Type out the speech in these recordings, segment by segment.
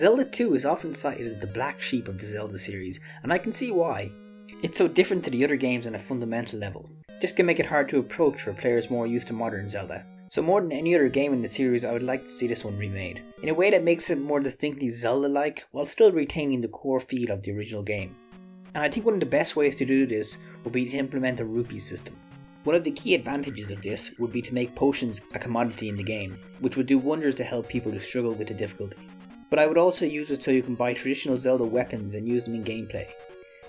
Zelda 2 is often cited as the black sheep of the Zelda series, and I can see why. It's so different to the other games on a fundamental level. This can make it hard to approach for players more used to modern Zelda. So more than any other game in the series, I would like to see this one remade, in a way that makes it more distinctly Zelda-like, while still retaining the core feel of the original game. And I think one of the best ways to do this would be to implement a rupee system. One of the key advantages of this would be to make potions a commodity in the game, which would do wonders to help people who struggle with the difficulty. But I would also use it so you can buy traditional Zelda weapons and use them in gameplay.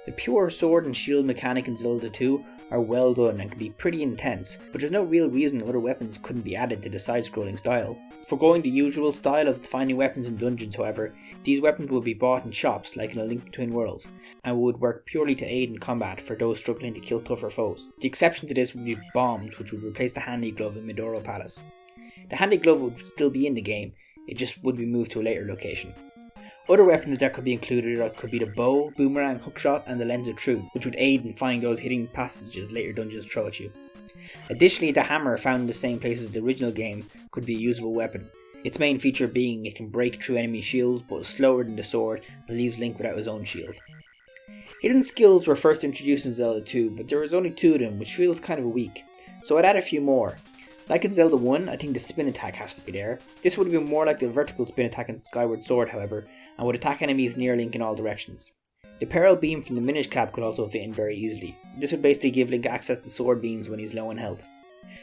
The pure sword and shield mechanic in Zelda 2 are well done and can be pretty intense, but there's no real reason other weapons couldn't be added to the side scrolling style. Foregoing the usual style of finding weapons in dungeons, however, these weapons would be bought in shops like in A Link Between Worlds, and would work purely to aid in combat for those struggling to kill tougher foes. The exception to this would be bombs, which would replace the handy glove in Midoro Palace. The handy glove would still be in the game, it just would be moved to a later location. Other weapons that could be included could be the bow, boomerang, hookshot, and the lens of truth, which would aid in finding those hidden passages later dungeons throw at you. Additionally, the hammer, found in the same place as the original game, could be a usable weapon. Its main feature being it can break through enemy shields but is slower than the sword and leaves Link without his own shield. Hidden skills were first introduced in Zelda 2, but there was only two of them, which feels kind of weak, so I'd add a few more. Like in Zelda 1, I think the spin attack has to be there. This would been more like the vertical spin attack in Skyward Sword, however, and would attack enemies near Link in all directions. The Peril Beam from the Minish Cap could also fit in very easily. This would basically give Link access to sword beams when he's low on health.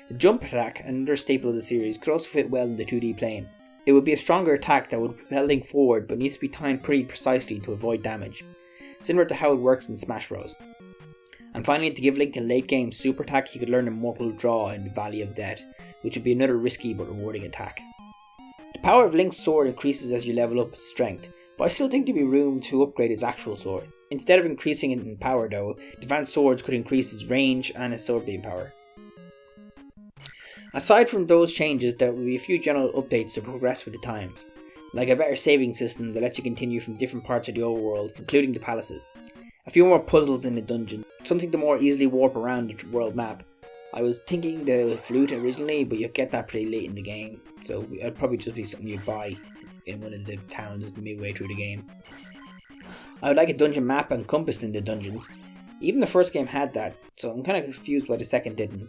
The Jump Attack, another staple of the series, could also fit well in the 2D plane. It would be a stronger attack that would propel Link forward but needs to be timed pretty precisely to avoid damage, similar to how it works in Smash Bros. And finally, to give Link a late game super attack, he could learn Immortal Draw in the Valley of Death, which would be another risky but rewarding attack. The power of Link's sword increases as you level up strength, but I still think there'd be room to upgrade his actual sword. Instead of increasing it in power though, advanced swords could increase his range and his sword beam power. Aside from those changes, there will be a few general updates to progress with the times, like a better saving system that lets you continue from different parts of the overworld, including the palaces. A few more puzzles in the dungeon, something to more easily warp around the world map, I was thinking the flute originally, but you get that pretty late in the game, so it'd probably just be something you buy in one of the towns midway through the game. I would like a dungeon map encompassed in the dungeons. Even the first game had that, so I'm kind of confused why the second didn't.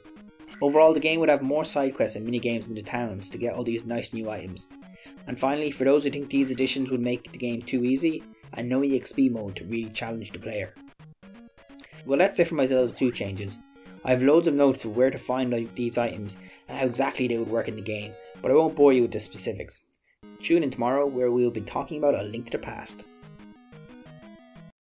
Overall, the game would have more side quests and mini games in the towns to get all these nice new items. And finally, for those who think these additions would make the game too easy, a no EXP mode to really challenge the player. Well, that's it for my Zelda 2 changes. I have loads of notes of where to find these items and how exactly they would work in the game, but I won't bore you with the specifics. Tune in tomorrow where we will be talking about A Link to the Past.